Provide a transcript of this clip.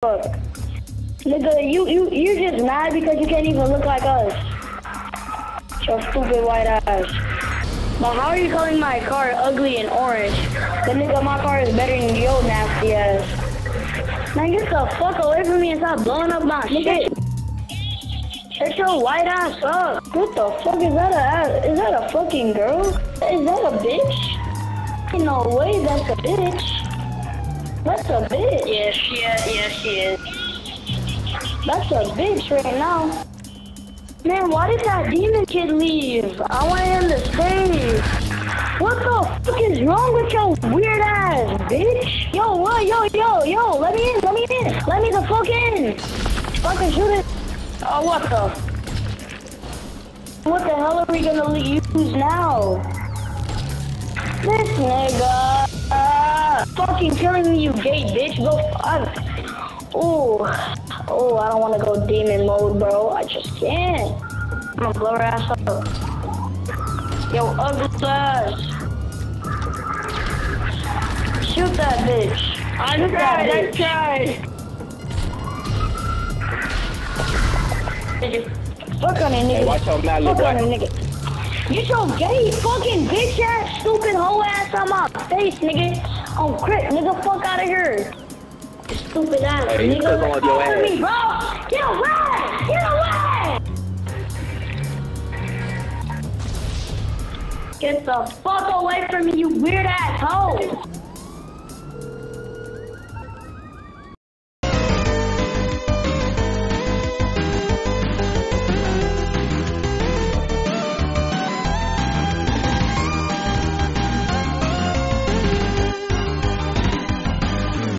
fuck. Nigga, you, you, you're just mad because you can't even look like us. Your stupid white ass. But how are you calling my car ugly and orange? The nigga, my car is better than your nasty ass. Man, get the fuck away from me and stop blowing up my shit. Shut your white ass up. What the fuck is that a ass? Is that a fucking girl? Is that a bitch? Ain't no way that's a bitch. That's a bitch. Yeah, she is. Yeah, That's a bitch right now. Man, why did that demon kid leave? I want him to stay. What the fuck is wrong with your weird ass, bitch? Yo, what? Yo, yo, yo, let me in, let me in. Let me the fuck in. Fucking shoot it. Oh, what the? What the hell are we gonna use now? This nigga. Uh, fucking killing me, you gay bitch. Go fuck. Ooh. Oh, I don't want to go demon mode, bro. I just can't. I'm gonna blow her ass up. Yo, ugly ass. Shoot that bitch. I Shoot tried. I tried. You fuck on a nigga? Hey, watch mouth, little Fuck on a nigga. Get your gay fucking bitch ass, stupid hoe ass on my face, nigga. Oh, on crip, nigga, fuck out of here. Stupid ass, Hey, you nigga. took on your ass. me, bro. Get away! Get away! Get the fuck away from me, you weird ass hoe.